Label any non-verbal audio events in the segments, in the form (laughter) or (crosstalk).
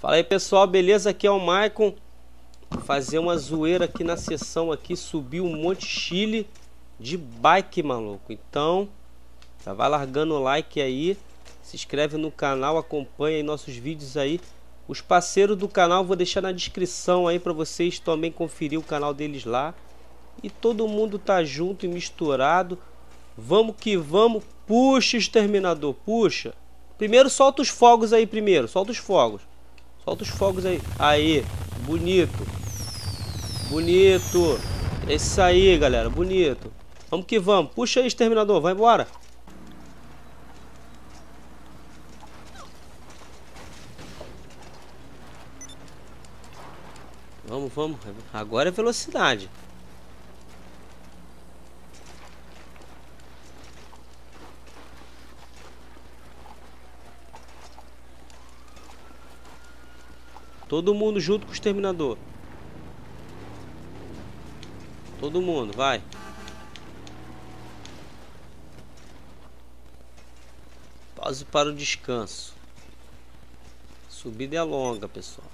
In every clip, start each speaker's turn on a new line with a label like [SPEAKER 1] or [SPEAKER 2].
[SPEAKER 1] Fala aí pessoal, beleza? Aqui é o Maicon. Fazer uma zoeira aqui na sessão aqui Subir um monte Chile de bike, maluco. Então, já vai largando o like aí Se inscreve no canal, acompanha aí nossos vídeos aí. Os parceiros do canal vou deixar na descrição aí Pra vocês também conferir o canal deles lá. E todo mundo tá junto e misturado. Vamos que vamos. Puxa, exterminador, puxa. Primeiro solta os fogos aí primeiro Solta os fogos Solta os fogos aí. Aí, bonito. Bonito. É isso aí, galera. Bonito. Vamos que vamos. Puxa aí, exterminador. Vai embora. Vamos, vamos. Agora é velocidade. Todo mundo junto com o exterminador. Todo mundo, vai. Pause para o descanso. Subida é longa, pessoal.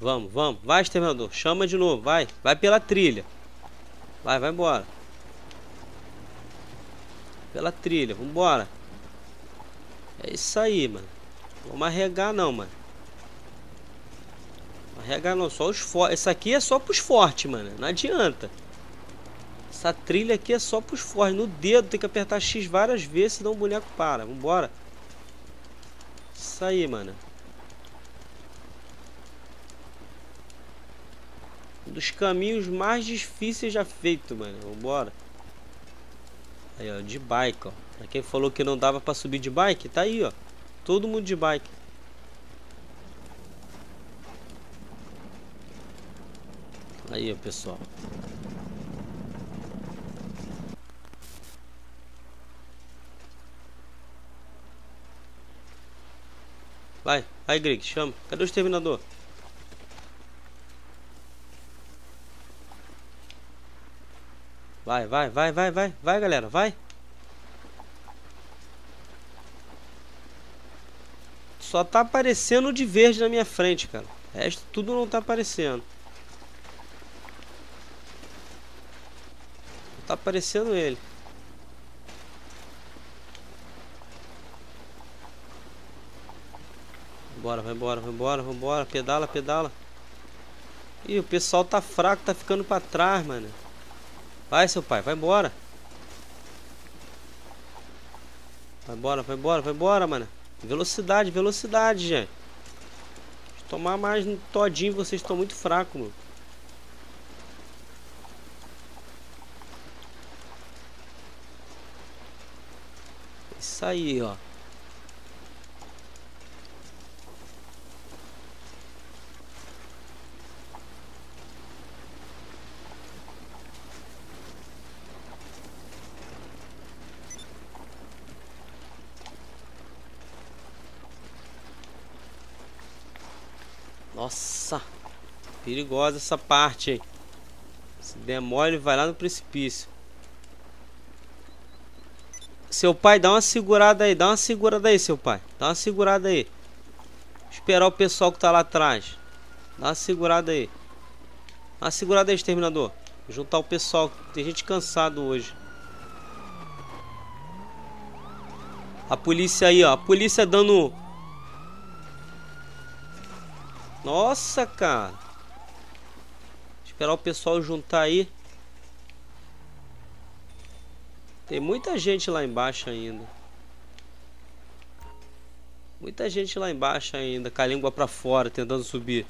[SPEAKER 1] Vamos, vamos. Vai, exterminador. Chama de novo. Vai. Vai pela trilha. Vai, vai embora. Pela trilha. Vambora. É isso aí, mano. Vamos arregar não, mano. Arregar não, só os fortes. Essa aqui é só pros fortes, mano. Não adianta. Essa trilha aqui é só pros fortes. No dedo tem que apertar X várias vezes, senão o boneco para. Vambora. Isso aí, mano. Um dos caminhos mais difíceis já feito, mano. Vambora. Aí, ó, de bike, ó. Pra quem falou que não dava pra subir de bike, tá aí, ó. Todo mundo de bike. Aí, ó, pessoal. Vai, vai, Greg, chama. Cadê o exterminador? Vai, vai, vai, vai, vai, vai, galera, vai. Só tá aparecendo de verde na minha frente, cara. O resto tudo não tá aparecendo. Tá aparecendo ele. Bora, vai embora, vai embora, vai embora. Pedala, pedala. Ih, o pessoal tá fraco, tá ficando pra trás, mano. Vai, seu pai, vai embora. Vai embora, vai embora, vai embora, mano. Velocidade, velocidade, gente. Tomar mais todinho, vocês estão muito fracos, mano. Isso aí, ó. Nossa, perigosa essa parte, hein? Se der mole, vai lá no precipício. Seu pai, dá uma segurada aí, dá uma segurada aí, seu pai. Dá uma segurada aí. Esperar o pessoal que tá lá atrás. Dá uma segurada aí. Dá uma segurada aí, exterminador. Juntar o pessoal. Tem gente cansado hoje. A polícia aí, ó. A polícia dando nossa, cara. Esperar o pessoal juntar aí. Tem muita gente lá embaixo ainda. Muita gente lá embaixo ainda, com a língua pra fora, tentando subir.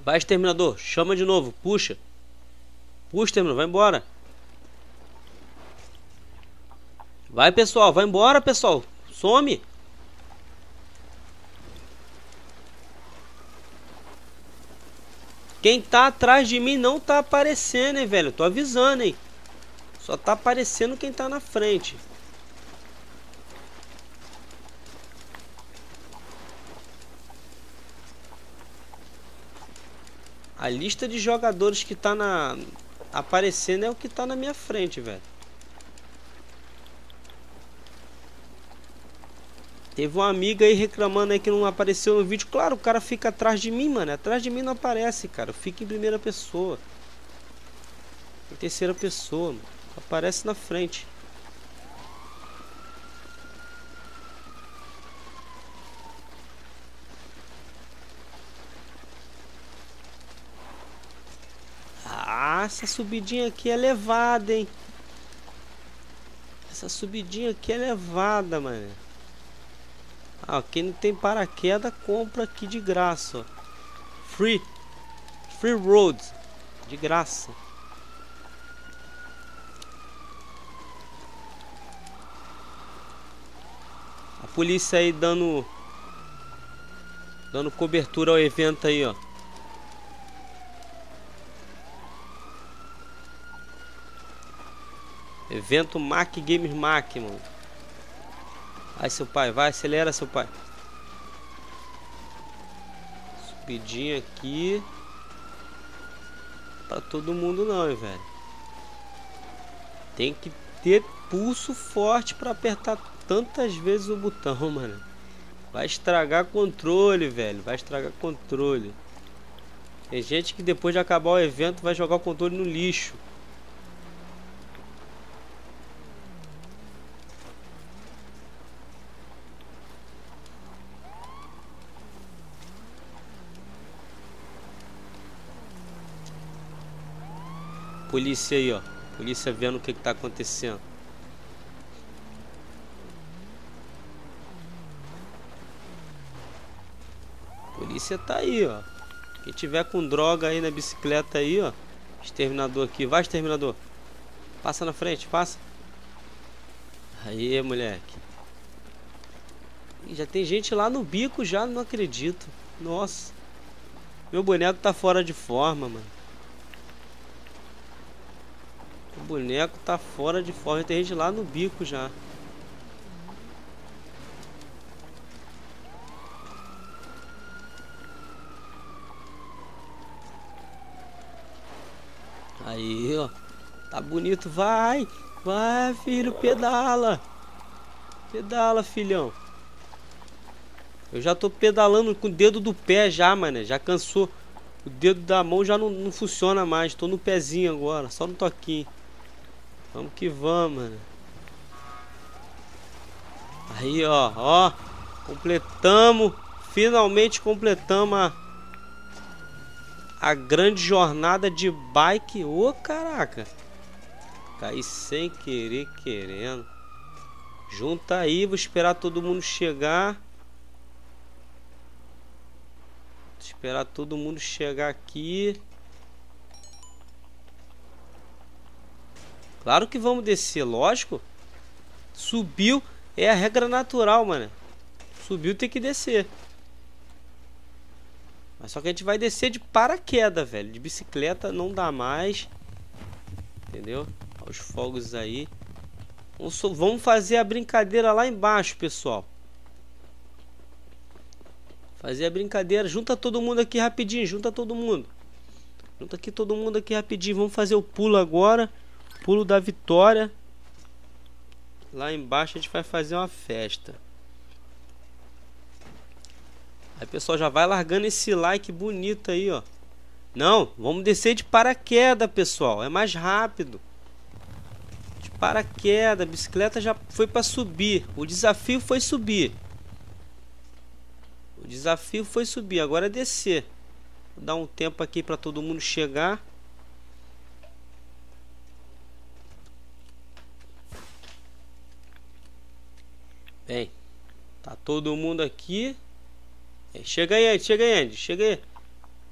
[SPEAKER 1] Vai, exterminador. Chama de novo. Puxa. Puxa, exterminador. Vai embora. Vai, pessoal. Vai embora, pessoal. Some. Quem tá atrás de mim não tá aparecendo, hein, velho. tô avisando, hein. Só tá aparecendo quem tá na frente. A lista de jogadores que tá na aparecendo é o que tá na minha frente, velho. Teve uma amiga aí reclamando aí que não apareceu no vídeo. Claro, o cara fica atrás de mim, mano. Atrás de mim não aparece, cara. Fica em primeira pessoa. Em terceira pessoa, mano. Aparece na frente. Ah, essa subidinha aqui é levada, hein? Essa subidinha aqui é levada, mano. Ah, quem não tem paraquedas, compra aqui de graça. Free. Free road. De graça. A polícia aí dando... Dando cobertura ao evento aí, ó. Evento Mac Games Mac, mano. Vai, seu pai, vai, acelera, seu pai. Subidinha aqui. Pra todo mundo não, hein, velho. Tem que ter pulso forte pra apertar tantas vezes o botão, (laughs) mano. Vai estragar controle, velho. Vai estragar controle. Tem gente que depois de acabar o evento vai jogar o controle no lixo. Polícia aí, ó. Polícia vendo o que, que tá acontecendo. Polícia tá aí, ó. Quem tiver com droga aí na bicicleta aí, ó. Exterminador aqui. Vai, exterminador. Passa na frente, passa. Aí, moleque. já tem gente lá no bico já, não acredito. Nossa. Meu boneco tá fora de forma, mano. O boneco tá fora de forma. Tem gente lá no bico já. Aí, ó. Tá bonito. Vai. Vai, filho. Pedala. Pedala, filhão. Eu já tô pedalando com o dedo do pé já, mano. Já cansou. O dedo da mão já não, não funciona mais. Tô no pezinho agora. Só no toquinho. Vamos que vamos, mano. Aí, ó, ó. Completamos. Finalmente completamos a, a grande jornada de bike. Ô, oh, caraca. Caí sem querer, querendo. Junta aí, vou esperar todo mundo chegar. Vou esperar todo mundo chegar aqui. Claro que vamos descer, lógico. Subiu, é a regra natural, mano. Subiu tem que descer. Mas só que a gente vai descer de paraquedas, velho. De bicicleta não dá mais. Entendeu? Olha os fogos aí. Vamos fazer a brincadeira lá embaixo, pessoal. Fazer a brincadeira. Junta todo mundo aqui rapidinho. Junta todo mundo. Junta aqui todo mundo aqui rapidinho. Vamos fazer o pulo agora. Pulo da vitória. Lá embaixo a gente vai fazer uma festa. Aí pessoal já vai largando esse like bonito aí, ó. Não, vamos descer de paraquedas, pessoal. É mais rápido. De paraquedas, a bicicleta já foi para subir. O desafio foi subir. O desafio foi subir, agora é descer. Vou dar um tempo aqui para todo mundo chegar. Bem, tá todo mundo aqui. É, chega aí, Andy, chega aí, Andy, chega aí.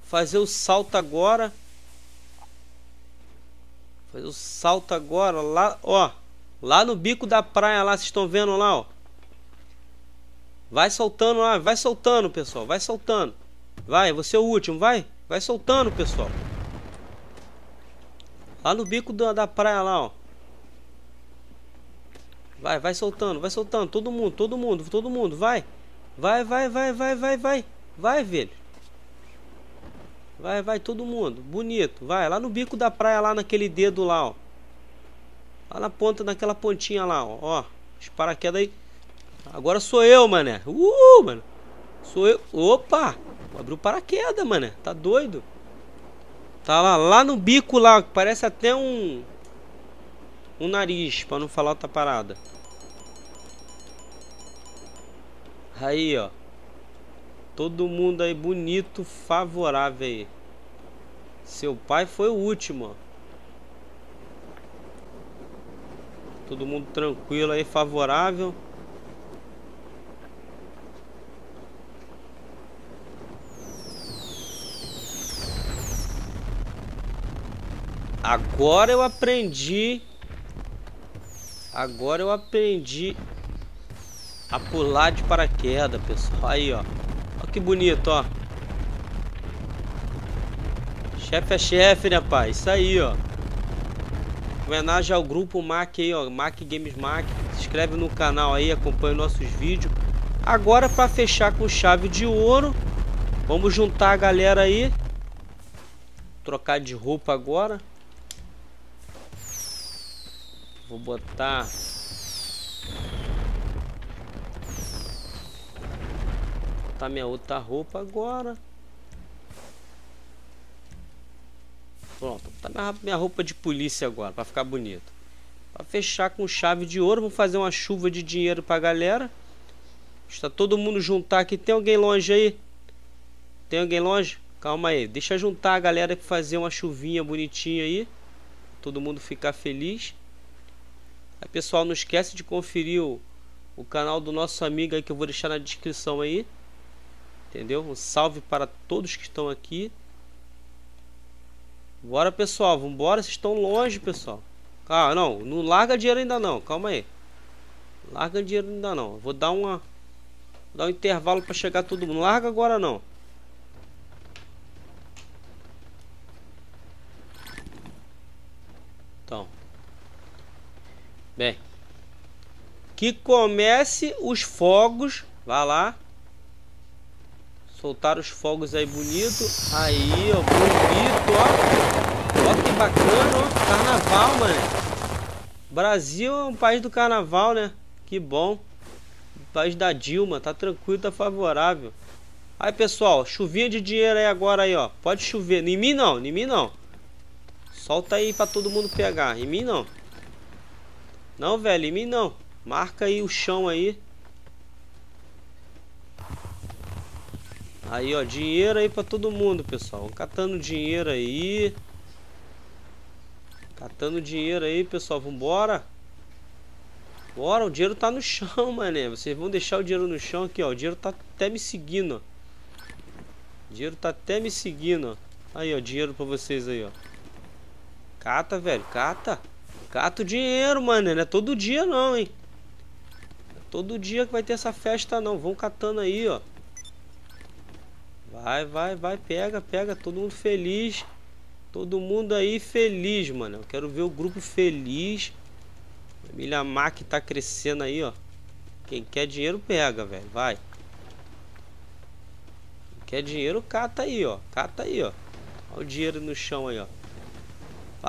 [SPEAKER 1] Fazer o salto agora. Fazer o salto agora lá, ó. Lá no bico da praia lá, vocês estão vendo lá, ó. Vai soltando lá, vai soltando, pessoal, vai soltando. Vai, você é o último, vai. Vai soltando, pessoal. Lá no bico da, da praia lá, ó. Vai, vai soltando, vai soltando. Todo mundo, todo mundo, todo mundo, vai. Vai, vai, vai, vai, vai, vai. Vai, velho. Vai, vai, todo mundo. Bonito. Vai, lá no bico da praia, lá naquele dedo lá, ó. Lá na ponta, naquela pontinha lá, ó. Ó, os paraquedas aí. Agora sou eu, mané. Uh, mano. Sou eu. Opa! Abriu paraquedas, mané. Tá doido? Tá lá, lá no bico lá. Parece até um... Um nariz, pra não falar outra parada. Aí, ó. Todo mundo aí bonito, favorável aí. Seu pai foi o último, ó. Todo mundo tranquilo aí, favorável. Agora eu aprendi. Agora eu aprendi a pular de paraquedas, pessoal. Aí, ó. Olha que bonito, ó. Chefe é chefe, né, pai? Isso aí, ó. Homenagem ao grupo Mac aí, ó. Mac Games Mac. Se inscreve no canal aí, acompanha nossos vídeos. Agora, para fechar com chave de ouro, vamos juntar a galera aí. Trocar de roupa agora. Vou botar... Botar minha outra roupa agora. Pronto, tá minha roupa de polícia agora, para ficar bonito. Para fechar com chave de ouro, vou fazer uma chuva de dinheiro pra galera. Está todo mundo juntar aqui. Tem alguém longe aí? Tem alguém longe? Calma aí, deixa juntar a galera fazer uma chuvinha bonitinha aí. Todo mundo ficar feliz. Aí, pessoal, não esquece de conferir o, o canal do nosso amigo aí que eu vou deixar na descrição aí. Entendeu? Um salve para todos que estão aqui. Bora, pessoal. Vambora. Vocês estão longe, pessoal. Ah, não. Não larga dinheiro ainda não. Calma aí. Larga dinheiro ainda não. Vou dar uma... Dar um intervalo para chegar todo mundo. Larga agora não. Então. Bem. Que comece os fogos. Vá lá. Soltar os fogos aí bonito. Aí, ó. Bonito, ó. Ó que bacana, ó. Carnaval, mano. Brasil é um país do carnaval, né? Que bom. país da Dilma. Tá tranquilo, tá favorável. Aí, pessoal. Chuvinha de dinheiro aí agora aí, ó. Pode chover. Em mim não, em mim não. Solta aí pra todo mundo pegar. Em mim não. Não, velho, em mim não. Marca aí o chão aí. Aí, ó, dinheiro aí pra todo mundo, pessoal. Catando dinheiro aí. Catando dinheiro aí, pessoal. Vambora. Bora, o dinheiro tá no chão, (laughs) mané. Vocês vão deixar o dinheiro no chão aqui, ó. O dinheiro tá até me seguindo, ó. O dinheiro tá até me seguindo, ó. Aí, ó, dinheiro pra vocês aí, ó. Cata, velho, cata. Cata o dinheiro, mano. Não é todo dia, não, hein. É todo dia que vai ter essa festa, não. Vão catando aí, ó. Vai, vai, vai, pega, pega, todo mundo feliz. Todo mundo aí feliz, mano. Eu quero ver o grupo feliz. Família Mac tá crescendo aí, ó. Quem quer dinheiro, pega, velho. Vai. Quem quer dinheiro, cata aí, ó. Cata aí, ó. Olha o dinheiro no chão aí, ó.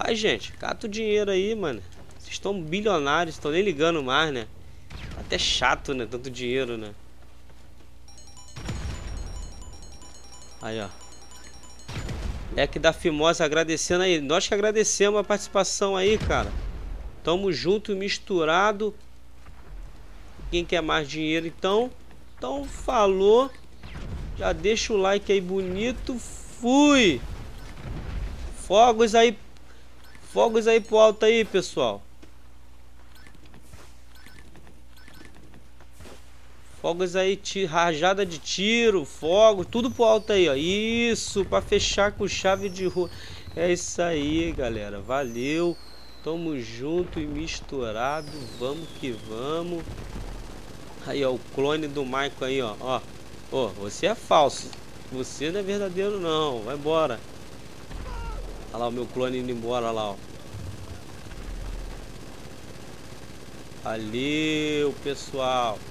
[SPEAKER 1] Vai, gente. Cata o dinheiro aí, mano. Vocês estão bilionários, estão nem ligando mais, né? Até chato, né? Tanto dinheiro, né? Aí, ó. Leque da Fimosa agradecendo aí. Nós que agradecemos a participação aí, cara. Tamo junto, misturado. Quem quer mais dinheiro, então. Então, falou. Já deixa o like aí bonito. Fui. Fogos aí. Fogos aí pro alto aí, pessoal. Fogos aí, rajada de tiro, fogo, tudo pro alto aí, ó. Isso, para fechar com chave de rua. É isso aí, galera. Valeu. Tamo junto e misturado. Vamos que vamos. Aí, ó, o clone do Michael aí, ó. Ó, ó você é falso. Você não é verdadeiro, não. Vai embora. Olha lá o meu clone indo embora lá, ó. Valeu, pessoal.